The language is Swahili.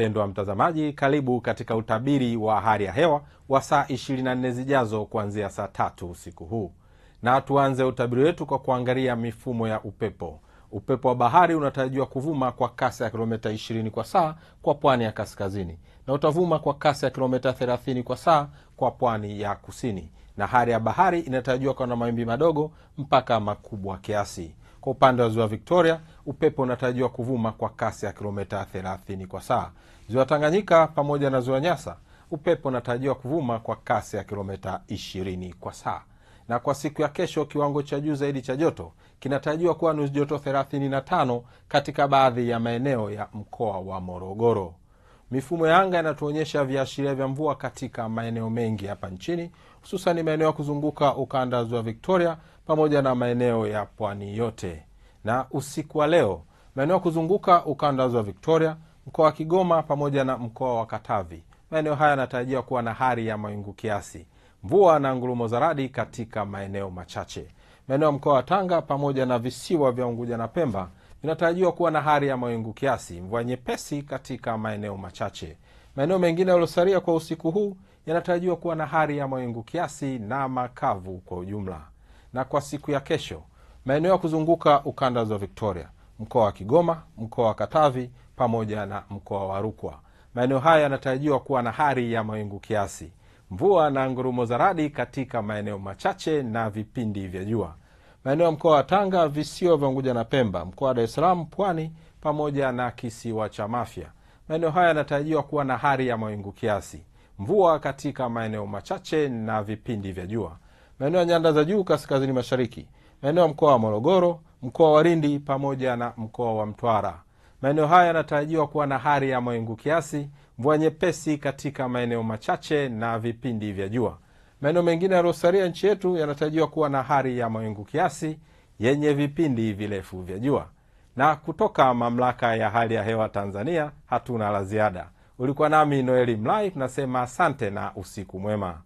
mpendwa mtazamaji karibu katika utabiri wa hali ya hewa wa saa 24 zijazo kuanzia saa tatu usiku huu. Na tuanze utabiri wetu kwa kuangalia mifumo ya upepo. Upepo wa bahari unatarajiwa kuvuma kwa kasi ya kilomita 20 kwa saa kwa pwani ya kaskazini na utavuma kwa kasi ya kilomita 30 kwa saa kwa pwani ya kusini. Na hali ya bahari inatarajiwa kuwa na mawimbi madogo mpaka makubwa kiasi kwa upande wa ziwa victoria upepo unatarajiwa kuvuma kwa kasi ya kilomita 30 kwa saa. Ziwa tanganyika pamoja na ziwa nyasa upepo unatarajiwa kuvuma kwa kasi ya kilomita 20 kwa saa. Na kwa siku ya kesho kiwango cha juu zaidi cha joto kinatarajiwa kuwa nyuzi joto 35 katika baadhi ya maeneo ya mkoa wa morogoro mifumo ya anga inatuonyesha viashiria vya mvua katika maeneo mengi hapa nchini hususan maeneo ya kuzunguka ukanda wa victoria pamoja na maeneo ya pwani yote. Na usiku wa leo maeneo ya kuzunguka ukanda wa victoria mkoa wa kigoma pamoja na mkoa wa katavi maeneo haya yanatarajiwa kuwa na hali ya mawingu kiasi mvua na ngurumo za radi katika maeneo machache. Maeneo ya mkoa wa tanga pamoja na visiwa vya unguja na pemba vinatarajiwa kuwa na hali ya mawingu kiasi. Mvua nyepesi katika maeneo machache. Maeneo mengine yaliyosalia kwa usiku huu yanatarajiwa kuwa na hali ya mawingu kiasi na makavu kwa ujumla. Na kwa siku ya kesho maeneo ya kuzunguka ukanda wa victoria mkoa wa kigoma mkoa wa katavi pamoja na mkoa wa rukwa. Maeneo haya yanatarajiwa kuwa na hali ya mawingu kiasi. Mvua na ngurumo za radi katika maeneo machache na vipindi vya jua maeneo ya mkoa wa tanga visio vya unguja na pemba mkoa wa dar es salaam pwani pamoja na kisiwa cha mafya maeneo haya yanatarajiwa kuwa na hali ya mawingu kiasi. Mvua katika maeneo machache na vipindi vya jua. Maeneo ya nyanda za juu kaskazini mashariki. Maeneo ya mkoa wa morogoro mkoa wa lindi pamoja na mkoa wa mtwara. Maeneo haya yanatarajiwa kuwa na hali ya mawingu kiasi mvua nyepesi katika maeneo machache na vipindi vya jua maeneo mengine ya Rosaria nchi yetu yanatarajiwa kuwa na hali ya mawingu kiasi yenye vipindi virefu vya jua. Na kutoka mamlaka ya hali ya hewa tanzania hatuna la ziada. Ulikuwa nami noeli mlai tunasema asante na usiku mwema